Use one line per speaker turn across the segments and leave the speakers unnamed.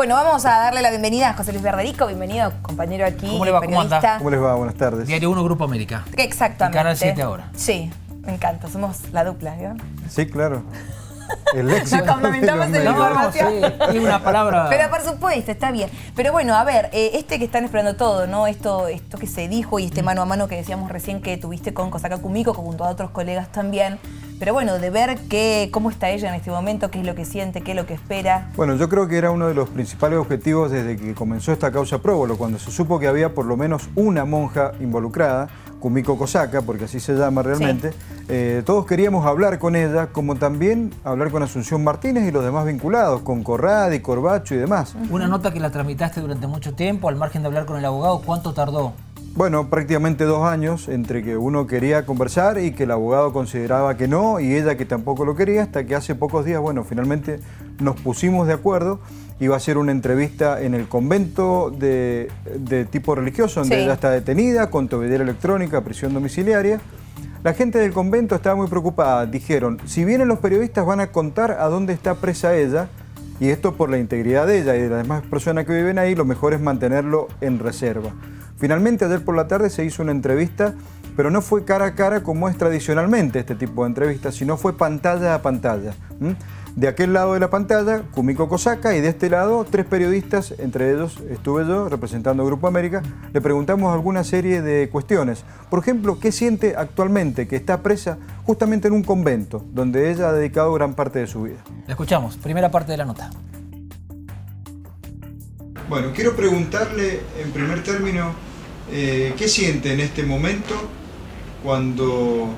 Bueno, vamos a darle la bienvenida a José Luis Verderico. Bienvenido, compañero aquí.
¿Cómo le va? ¿Cómo anda?
periodista.
¿Cómo les va? Buenas tardes.
Diario 1 Grupo América.
Exactamente.
En Canal 7 ahora.
Sí, me encanta. Somos la dupla, ¿vio?
Sí, claro. El éxito
Nos complementamos
de
en
los
la
medios.
información.
sí, y una palabra...
Pero por supuesto, está bien. Pero bueno, a ver, eh, este que están esperando todo, ¿no? Esto, esto que se dijo y este mano a mano que decíamos recién que tuviste con Kosaka Kumiko, junto a otros colegas también. Pero bueno, de ver qué, cómo está ella en este momento, qué es lo que siente, qué es lo que espera.
Bueno, yo creo que era uno de los principales objetivos desde que comenzó esta causa próbolo, cuando se supo que había por lo menos una monja involucrada, Kumiko Kosaka, porque así se llama realmente. Eh, todos queríamos hablar con ella, como también hablar con Asunción Martínez y los demás vinculados, con Corradi, Corbacho y demás.
Una nota que la tramitaste durante mucho tiempo, al margen de hablar con el abogado, ¿cuánto tardó?
Bueno, prácticamente dos años entre que uno quería conversar y que el abogado consideraba que no y ella que tampoco lo quería, hasta que hace pocos días, bueno, finalmente nos pusimos de acuerdo. Iba a ser una entrevista en el convento de, de tipo religioso, donde
Sí.
ella está detenida, con tobillera electrónica, prisión domiciliaria. La gente del convento estaba muy preocupada. Dijeron, si vienen los periodistas van a contar a dónde está presa ella, y esto por la integridad de ella y de las demás personas que viven ahí, lo mejor es mantenerlo en reserva. Finalmente, ayer por la tarde se hizo una entrevista, pero no fue cara a cara como es tradicionalmente este tipo de entrevistas, sino fue pantalla a pantalla. De aquel lado de la pantalla, Kumiko Kosaka, y de este lado, tres periodistas, entre ellos estuve yo, representando Grupo América, le preguntamos alguna serie de cuestiones. Por ejemplo, ¿qué siente actualmente que está presa justamente en un convento, donde ella ha dedicado gran parte de su vida?
La escuchamos, primera parte de la nota.
Bueno, quiero preguntarle en primer término, eh, ¿qué siente en este momento cuando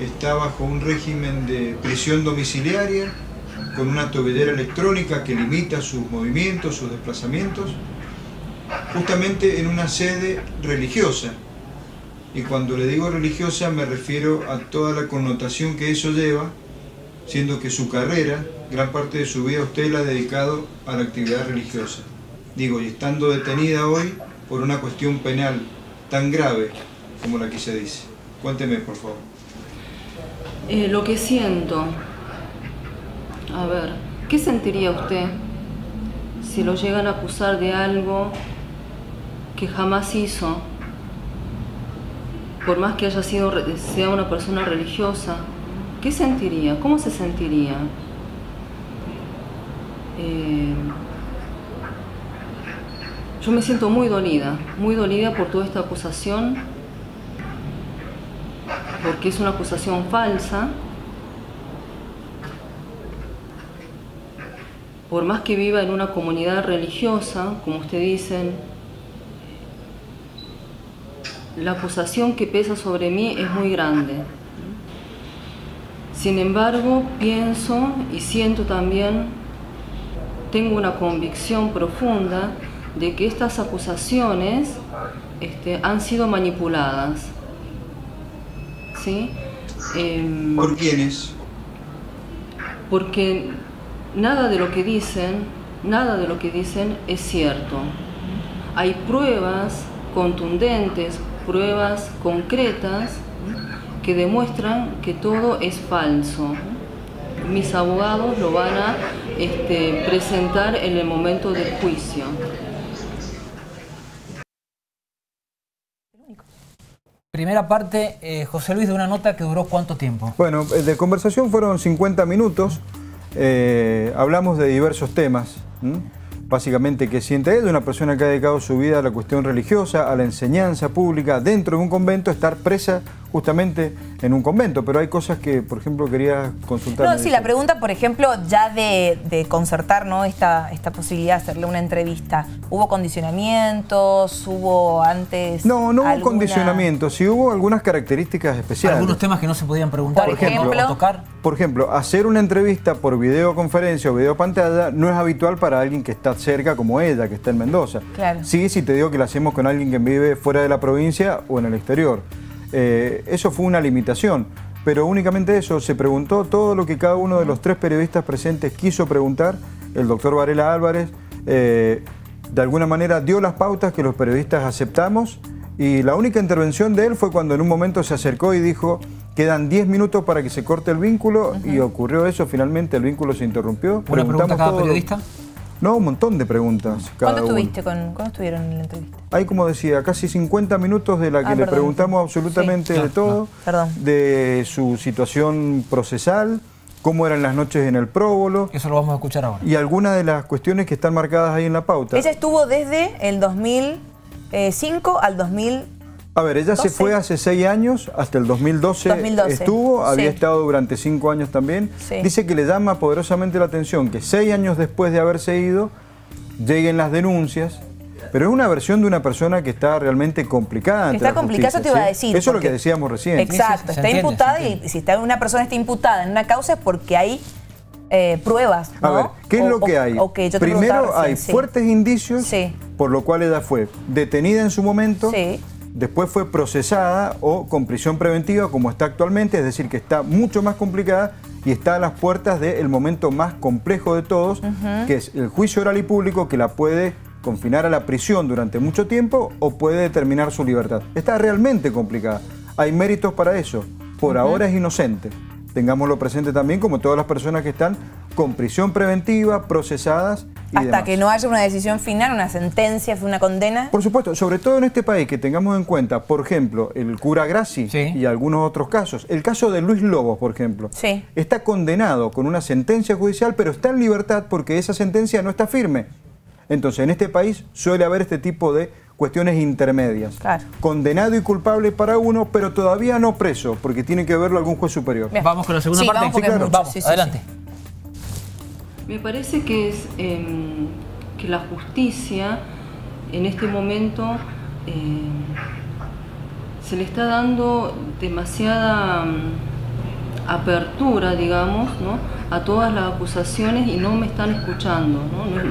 está bajo un régimen de prisión domiciliaria, con una tobillera electrónica que limita sus movimientos, sus desplazamientos, justamente en una sede religiosa? Y cuando le digo religiosa me refiero a toda la connotación que eso lleva, siendo que su carrera, gran parte de su vida usted la ha dedicado a la actividad religiosa. Digo, y estando detenida hoy por una cuestión penal tan grave como la que se dice. Cuénteme, por favor.
Eh, lo que siento. A ver, ¿qué sentiría usted si lo llegan a acusar de algo que jamás hizo? Por más que haya sido sea una persona religiosa, ¿qué sentiría? ¿Cómo se sentiría? Eh, yo me siento muy dolida, muy dolida por toda esta acusación, porque es una acusación falsa. Por más que viva en una comunidad religiosa, como usted dicen, la acusación que pesa sobre mí es muy grande. Sin embargo, pienso y siento también, tengo una convicción profunda de que estas acusaciones este, han sido manipuladas. ¿Sí? Em,
¿Por quiénes?
porque nada de lo que dicen, nada de lo que dicen es cierto. Hay pruebas contundentes, pruebas concretas que demuestran que todo es falso. Mis abogados lo van a este, presentar en el momento del juicio.
Primera parte, eh, José Luis, de una nota que duró cuánto tiempo.
Bueno, eh, de conversación fueron 50 minutos. Eh, hablamos de diversos temas. Básicamente, ¿qué siente él? Una persona que ha dedicado su vida a la cuestión religiosa, a la enseñanza pública, dentro de un convento, estar presa justamente en un convento. Pero hay cosas que, por ejemplo, quería consultar.
No, sí, la pregunta, por ejemplo, ya de, de concertar ¿no? esta, esta posibilidad de hacerle una entrevista, ¿hubo condicionamientos? ¿Hubo antes
No, no hubo
alguna-
condicionamiento, sí hubo algunas características especiales.
Algunos temas que no se podían preguntar
Por
o tocar-
ejemplo.
o tocar.
Por ejemplo, hacer una entrevista por videoconferencia o videopantalla no es habitual para alguien que está cerca como ella, que está en Mendoza.
Claro.
Sí, si te digo que lo hacemos con alguien que vive fuera de la provincia o en el exterior. Eh, eso fue una limitación, pero únicamente eso, se preguntó todo lo que cada uno de los tres periodistas presentes quiso preguntar. El doctor Varela Álvarez eh, de alguna manera dio las pautas que los periodistas aceptamos y la única intervención de él fue cuando en un momento se acercó y dijo, quedan 10 minutos para que se corte el vínculo y ocurrió eso, finalmente el vínculo se interrumpió.
Una pregunta a cada
lo-
periodista.
No, un montón de preguntas. cada
¿Cuánto estuviste con, ¿Cuánto estuvieron en la entrevista?
Hay, como decía, casi 50 minutos de la que
Ah,
le
perdón.
preguntamos absolutamente
Sí.
de
No,
todo,
no.
Perdón.
de su situación procesal, cómo eran las noches en el próbolo
Eso lo vamos a escuchar ahora.
y algunas de las cuestiones que están marcadas ahí en la pauta.
Ella estuvo desde el 2005 al 2000.
A ver, ella se
12.
fue hace seis años, hasta el 2012,
2012,
estuvo, había
sí.
estado durante cinco años también.
Sí.
Dice que le llama poderosamente la atención que seis años después de haberse ido, lleguen las denuncias, pero es una versión de una persona que está realmente complicada. ante
Está
la
complicada, eso te iba a
¿sí?
decir.
Eso es lo que decíamos recién.
Exacto,
Sí, sí, se
está
entiende,
imputada y si está una persona está imputada en una causa es porque hay eh, pruebas.
A
¿no?
ver, ¿qué es
O-
lo que
o-
hay?
ok, yo te
Primero hay fuertes indicios,
Sí.
por lo cual ella fue detenida en su momento,
Sí.
Después fue procesada o con prisión preventiva como está actualmente, es decir, que está mucho más complicada y está a las puertas del momento más complejo de todos, que es el juicio oral y público que la puede confinar a la prisión durante mucho tiempo o puede determinar su libertad. Está realmente complicada. Hay méritos para eso. Por ahora es inocente. Tengámoslo presente también como todas las personas que están con prisión preventiva, procesadas
Hasta
demás.
que no haya una decisión final, una sentencia, una condena.
Por supuesto, sobre todo en este país, que tengamos en cuenta, por ejemplo, el cura Graci
Sí.
y algunos otros casos. El caso de Luis Lobos, por ejemplo.
Sí.
Está condenado con una sentencia judicial, pero está en libertad porque esa sentencia no está firme. Entonces, en este país suele haber este tipo de cuestiones intermedias.
Claro.
Condenado y culpable para uno, pero todavía no preso, porque tiene que verlo algún juez superior.
Bien.
Vamos con la segunda
Sí,
parte.
vamos
Vamos,
sí, sí,
adelante.
Me parece que es em, que la justicia en este momento em, se le está dando demasiada mm, apertura, digamos, ¿no? a todas las acusaciones y no me están escuchando,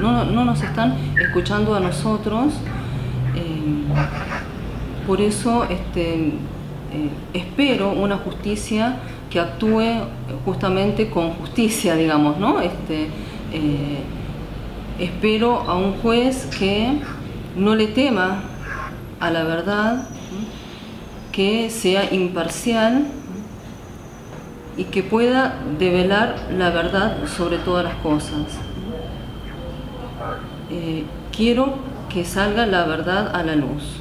no, no- no nos están escuchando a nosotros. em, por eso este, eh, espero una justicia que actúe justamente con justicia, digamos, ¿no? Este, eh, espero a un juez que no le tema a la verdad, que sea imparcial y que pueda develar la verdad sobre todas las cosas. Eh, quiero que salga la verdad a la luz.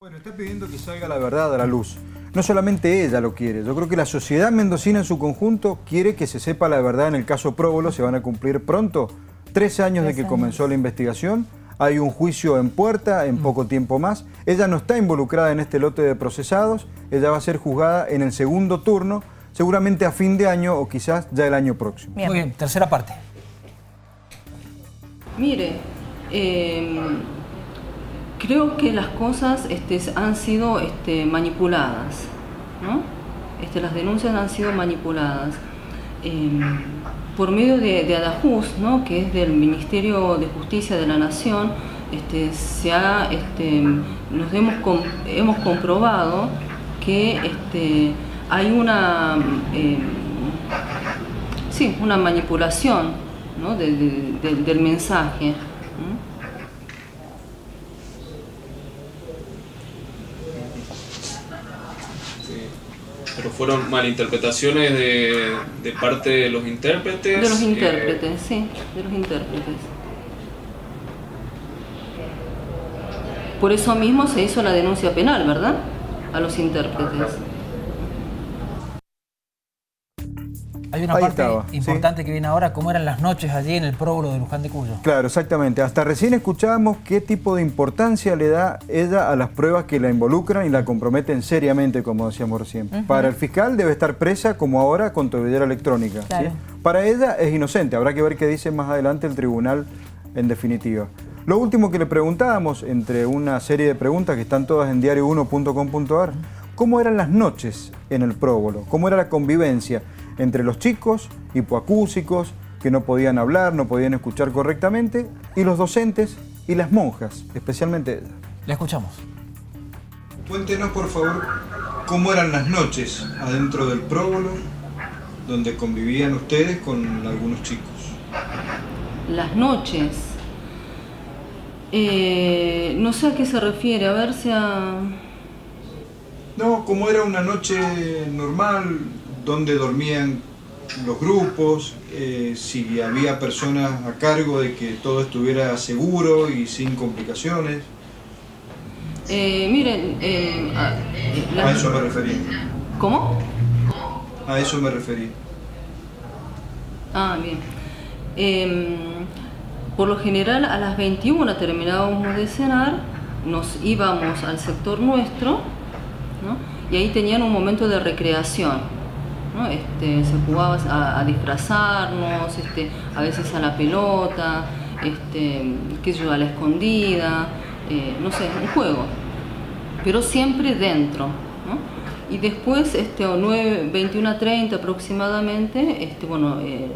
Bueno, está pidiendo que salga la verdad a la luz. No solamente ella lo quiere, yo creo que la sociedad mendocina en su conjunto quiere que se sepa la verdad en el caso Próbolo, se van a cumplir pronto, tres años de que
años.
comenzó la investigación, hay un juicio en puerta en poco tiempo más, ella no está involucrada en este lote de procesados, ella va a ser juzgada en el segundo turno, seguramente a fin de año o quizás ya el año próximo.
Bien.
Muy bien, tercera parte.
Mire, eh, creo que las cosas este, han sido este, manipuladas, ¿no? Este, las denuncias han sido manipuladas. Eh, por medio de, de Adajus, ¿no? que es del Ministerio de Justicia de la Nación, este, se ha, este, nos hemos, hemos comprobado que este, hay una, eh, sí, una manipulación ¿no? de- de- de- del mensaje. ¿no?
Pero fueron malinterpretaciones de, de parte de los intérpretes.
De los
eh,
intérpretes, sí, de los intérpretes. Por eso mismo se hizo la denuncia penal, ¿verdad? A los intérpretes.
Hay una
Ahí
parte
estaba, sí.
importante que viene ahora, cómo eran las noches allí en el próbulo de Luján de Cuyo.
Claro, exactamente. Hasta recién escuchábamos qué tipo de importancia le da ella a las pruebas que la involucran y la comprometen seriamente, como decíamos recién. Para el fiscal debe estar presa como ahora con tobillera electrónica. ¿sí?
Claro.
Para ella es inocente. Habrá que ver qué dice más adelante el tribunal en definitiva. Lo último que le preguntábamos, entre una serie de preguntas que están todas en diario1.com.ar, ¿cómo eran las noches en el próbolo? ¿Cómo era la convivencia entre los chicos hipoacúsicos que no podían hablar, no podían escuchar correctamente, y los docentes y las monjas, especialmente ella?
La escuchamos.
Cuéntenos, por favor, cómo eran las noches adentro del próbolo donde convivían ustedes con algunos chicos.
Las noches. Eh, no sé a qué se refiere, a ver si a...
No, como era una noche normal, donde dormían los grupos, eh, si había personas a cargo de que todo estuviera seguro y sin complicaciones.
Eh, miren, eh, a, la-
A eso me referí.
¿Cómo?
A eso me referí.
Ah, bien. Em, por lo general a las 21 terminábamos de cenar, nos íbamos al sector nuestro, ¿no? y ahí tenían un momento de recreación. ¿No? Este, se jugaba a, disfrazarnos, este, a veces a la pelota, este, yo, a la escondida, eh, no sé, un juego pero siempre dentro. Y después, este, o 9, 21 a 30 aproximadamente, este, bueno, eh,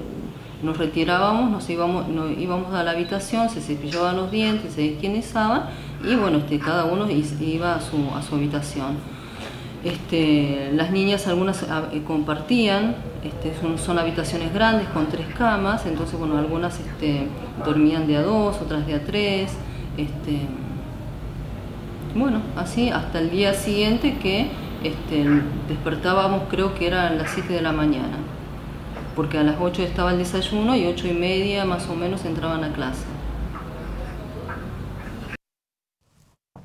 nos retirábamos, nos íbamos, nos íbamos a la habitación, se cepillaban los dientes, se higienizaban y bueno, este, cada uno iba a su, a su habitación. Este, las niñas algunas ah, eh, compartían, este, son, habitaciones grandes con tres camas, entonces bueno, algunas este, dormían de a dos, otras de a tres. Bueno, así hasta el día siguiente que despertábamos, creo que eran las 7 de la mañana, porque a las 8 estaba el desayuno y 8 y media más o menos entraban a clase.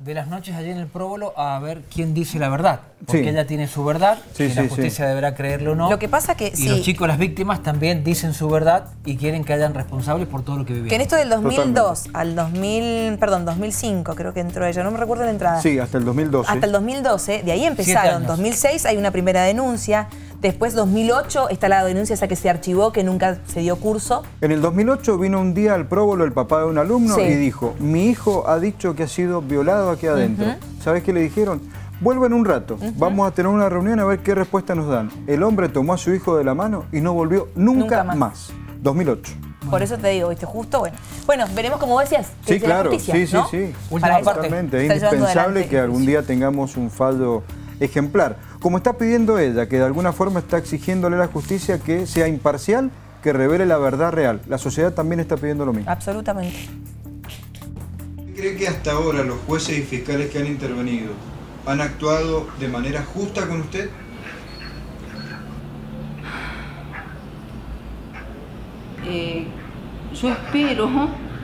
De las noches allí en el próbolo a ver quién dice la verdad. Porque
Sí.
ella tiene su verdad,
Sí,
y la justicia
sí.
deberá creerlo o no.
Lo que pasa que
Y
sí.
los chicos, las víctimas, también dicen su verdad y quieren que hayan responsables por todo lo que vivieron.
Que en esto del 2002 al 2000, perdón, 2005 creo que entró ella, no me recuerdo la entrada.
Sí, hasta el 2012.
Hasta el 2012, de ahí empezaron.
años.
2006 hay una primera denuncia, después 2008 está la denuncia esa que se archivó, que nunca se dio curso.
En el 2008 vino un día al próbolo el papá de un alumno
Sí.
y dijo, mi hijo ha dicho que ha sido violado aquí adentro. ¿Sabes qué le dijeron? Vuelven un rato, vamos a tener una reunión a ver qué respuesta nos dan. El hombre tomó a su hijo de la mano y no volvió nunca,
Nunca más.
más. 2008.
Por eso te digo, viste, justo, bueno. Bueno, veremos como decías. que
Sí, claro,
justicia,
sí, sí,
¿no?
sí.
Última parte.
Es indispensable que algún día tengamos un fallo ejemplar. Como está pidiendo ella, que de alguna forma está exigiéndole a la justicia que sea imparcial, que revele la verdad real. La sociedad también está pidiendo lo mismo.
Absolutamente.
¿Cree que hasta ahora los jueces y fiscales que han intervenido han actuado de manera justa con usted?
Eh, yo espero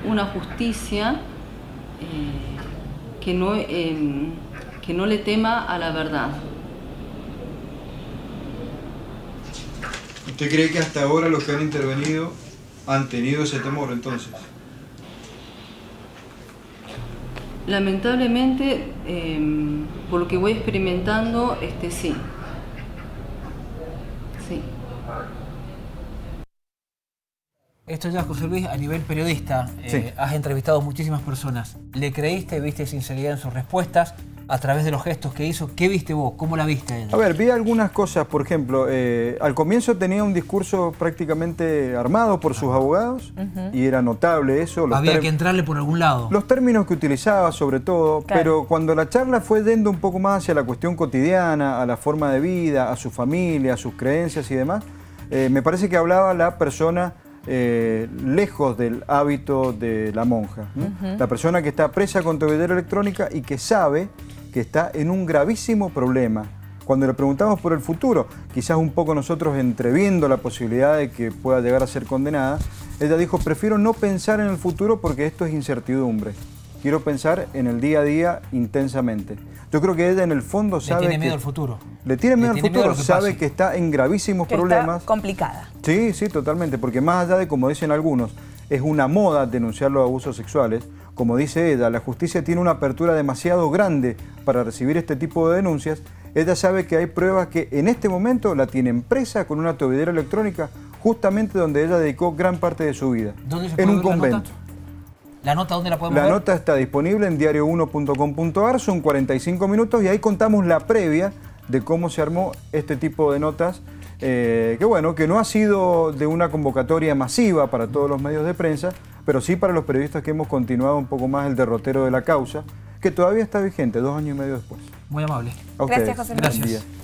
una justicia eh, que, no, eh, que no le tema a la verdad.
¿Usted cree que hasta ahora los que han intervenido han tenido ese temor entonces?
Lamentablemente, eh, por lo que voy experimentando, este sí. Sí.
Esto ya, José Luis, a nivel periodista, eh,
Sí.
has entrevistado muchísimas personas. ¿Le creíste, viste sinceridad en sus respuestas a través de los gestos que hizo? ¿Qué viste vos? ¿Cómo la viste a ella?
A ver, vi algunas cosas, por ejemplo, eh, al comienzo tenía un discurso prácticamente armado por sus abogados y era notable eso. Los,
Había que entrarle por algún lado.
los términos que utilizaba sobre todo,
Claro.
pero cuando la charla fue yendo un poco más hacia la cuestión cotidiana, a la forma de vida, a su familia, a sus creencias y demás, eh, me parece que hablaba la persona eh, lejos del hábito de la monja. ¿no? La persona que está presa con tobillera electrónica y que sabe que está en un gravísimo problema. Cuando le preguntamos por el futuro, quizás un poco nosotros entreviendo la posibilidad de que pueda llegar a ser condenada, ella dijo, prefiero no pensar en el futuro porque esto es incertidumbre. Quiero pensar en el día a día intensamente. Yo creo que ella en el fondo
Le
sabe
tiene
que-
miedo al futuro.
Le tiene miedo
Le
al
tiene
futuro,
que
sabe
pase.
que está en gravísimos
Que
problemas.
está complicada.
Sí, sí, totalmente, porque más allá de, como dicen algunos, es una moda denunciar los abusos sexuales, como dice ella, la justicia tiene una apertura demasiado grande para recibir este tipo de denuncias, ella sabe que hay pruebas que en este momento la tienen presa con una tobillera electrónica, justamente donde ella dedicó gran parte de su vida,
¿Dónde se
en
puede
un
ver la
convento.
nota? ¿La nota dónde la podemos
La
ver?
nota está disponible en diario1.com.ar, son 45 minutos y ahí contamos la previa de cómo se armó este tipo de notas, eh, que bueno, que no ha sido de una convocatoria masiva para todos los medios de prensa, pero sí para los periodistas que hemos continuado un poco más el derrotero de la causa, que todavía está vigente dos años y medio después.
Muy amable.
A
Gracias. José Luis.
Gracias.